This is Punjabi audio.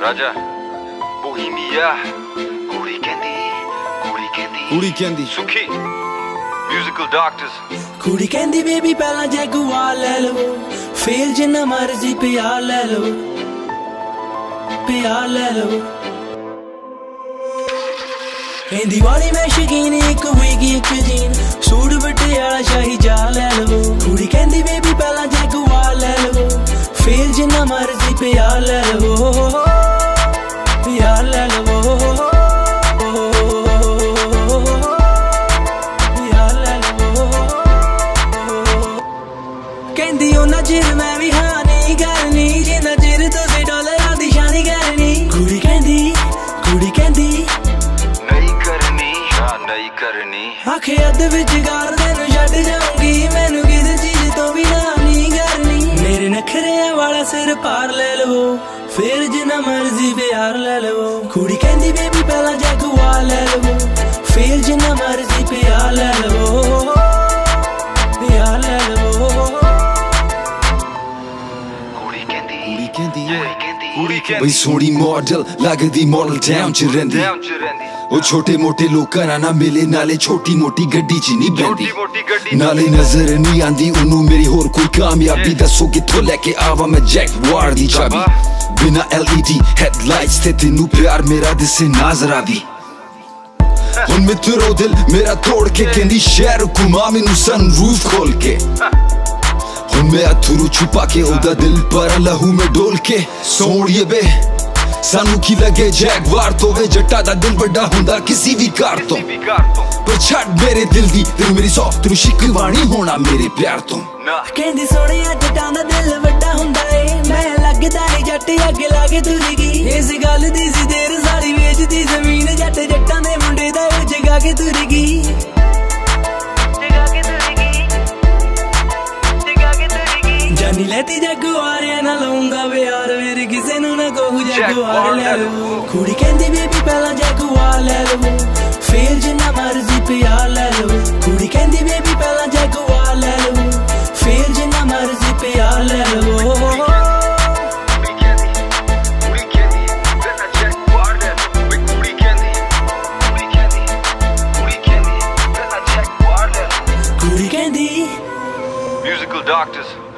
ਰਾਜਾ ਬੋਹੀਮੀਆ ਕੁੜੀ ਕਹਿੰਦੀ ਕੁੜੀ ਕਹਿੰਦੀ ਕੁੜੀ ਕਹਿੰਦੀ ਸੁਖੀ ਮਿਊਜ਼ੀਕਲ ਡਾਕਟਰਸ ਕੁੜੀ ਕਹਿੰਦੀ ਬੇਬੀ ਪਹਿਲਾਂ ਜੈਗੂਆ ਲੈ ਲਵੋ ਫੇਰ ਜਿੰਨਾ ਮਰਜ਼ੀ ਪਿਆ ਲੈ ਲਵੋ ਪਿਆ ਲੈ ਲਵੋ ਕਹਿੰਦੀ ਵਾਲੀ ਮੈਂ ਸ਼ਕੀਨ ਇੱਕ ਹੋਏਗੀ ਇੱਕ ਜੀਨ ਸੂਟ ਬਟਿਆਲਾ ਸ਼ਾਹੀ ਜਾ ਲੈ ਲਵੋ ਕੁੜੀ ਕਹਿੰਦੀ ਬੇਬੀ ਪਹਿਲਾਂ ਜੈਗੂਆ ਲੈ ਲਵੋ ਫੇਰ ਜਿੰਨਾ ਮਰਜ਼ੀ ਪਿਆ ਲੈ ਲਵੋ ਕਹਿੰਦੀ ਉਹ ਨਜ਼ਰ ਮੈਂ ਵੀ ਹਾਂ ਨਹੀਂ ਕਰਨੀ ਜਿੰਨਾ ਚਿਰ ਤੁਸੀਂ ਡਾਲਰਾਂ ਦੀ ਸ਼ਾਨੀ ਕਰਨੀ ਕੁੜੀ ਕਹਿੰਦੀ ਕੁੜੀ ਕਹਿੰਦੀ ਨਹੀਂ ਕਰਨੀ ਹਾਂ ਨਹੀਂ ਕਰਨੀ। ਆਖੇ ਅੱਧ ਵਿੱਚ ਗਾਰ ਦੇ ਨੂੰ ਛੱਡ ਜਾਊਂਗੀ। ਮੈਨੂੰ ਕਿਸੇ ਚੀਜ਼ ਤੋਂ ਵੀ ਨਾ ਨਹੀਂ ਕਰਨੀ ਮੇਰੇ ਨਖਰਿਆਂ ਵਾਲਾ ਸਿਰ ਪਾਰ ਲੈ ਲਵੋ। ਫੇਰ ਜਿੰਨਾ ਮਰਜ਼ੀ ਪਿਆਰ ਲੈ ਲਵੋ। ਕੁੜੀ ਕਹਿੰਦੀ ਬੇਬੀ ਪਹਿਲਾਂ ਜਗਵਾ ਲੈ ਲਵੋ। ਬਈ ਸੋਹਣੀ ਮਾਡਲ ਲੱਗਦੀ ਮਾਡਲ ਟਾਊਨ ਚ ਰਹਿੰਦੀ। ਉਹ ਛੋਟੇ ਮੋਟੇ ਲੋਕਾਂ ਨਾਲ ਨਾ ਮਿਲੇ ਨਾਲੇ ਛੋਟੀ ਮੋਟੀ ਗੱਡੀ ਚ ਨਹੀਂ ਗੱਡੀ ਨਾਲੇ ਨਜ਼ਰ ਨਹੀਂ ਆਂਦੀ ਉਹਨੂੰ ਮੇਰੀ ਹੋਰ ਕੋਈ ਕਾਮਯਾਬੀ ਦੱਸੋ ਕਿੱਥੋਂ ਲੈ ਕੇ ਆਵਾਂ ਮੈਂ ਜੈਕ ਵਾਰ ਦੀ ਚਾਬੀ। ਬਿਨਾ LED ਹੈਡਲਾਈਟਸ ਤੇ ਤੈਨੂੰ ਪਿਆਰ ਮੇਰਾ ਦਿਸੇ ਨਜ਼ਰ ਦੀ ਹੁਣ ਮਿੱਤਰੋ ਦਿਲ ਮੇਰਾ ਤੋੜ ਕੇ ਕਹਿੰਦੀ ਸ਼ਹਿਰ ਘੁਮਾ ਮੈਨੂੰ ਸਨ ਰੂਫ ਖੋਲ ਕੇ। ਮੈਂ ਅਥਰੂ ਛੁਪਾ ਕੇ ਉਹਦਾ ਦਿਲ ਪਰ ਲਹੂ ਮੈਂ ਡੋਲ ਕੇ ਸੋਹਣੀਏ ਬੇ। ਸਾਨੂੰ ਕੀ ਲੱਗੇ ਜੈਗਵਾਰ ਤੋਂ? ਵੇ ਜੱਟਾ ਦਾ ਦਿਲ ਵੱਡਾ ਹੁੰਦਾ ਕਿਸੇ ਵੀ ਕਾਰ ਤੋਂ। ਪਰ ਛੱਡ ਮੇਰੇ ਦਿਲ ਦੀ ਤੈਨੂੰ ਮੇਰੀ ਸੌ ਤੈਨੂੰ ਸ਼ਿਕਵਾਣੀ ਹੋਣਾ ਮੇਰੇ ਪਿਆਰ ਤੋਂ। ਕਹਿੰਦੀ ਸੋਹਣਿਆ ਜੱਟਾਂ ਦਾ ਦਿਲ ਵੱਡਾ ਹੁੰਦਾ ਏ। ਮੈਂ ਲੱਗਦਾ ਏ ਜੱਟ ਅੱਗੇ ਲਾਗੇ ਤੁਰ ਗਈ। ਇਸ ਗੱਲ ਦੀ ਸੀ ਦੇਰ ਸਾਰੀ ਵੇਚਦੀ ਜ਼ਮੀਨ ਜੱਟ ਜੱਟਾਂ ਦੇ ਮੁੰਡੇ ਦਾ ਉਹ ਜਗਾ ਕੇ ਤੁਰ candy Musical doctors.